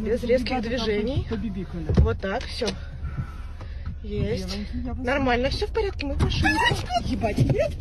Без резких движений. Вот так, все. Есть. Нормально, все в порядке, мы в машине. Ебать, вперед.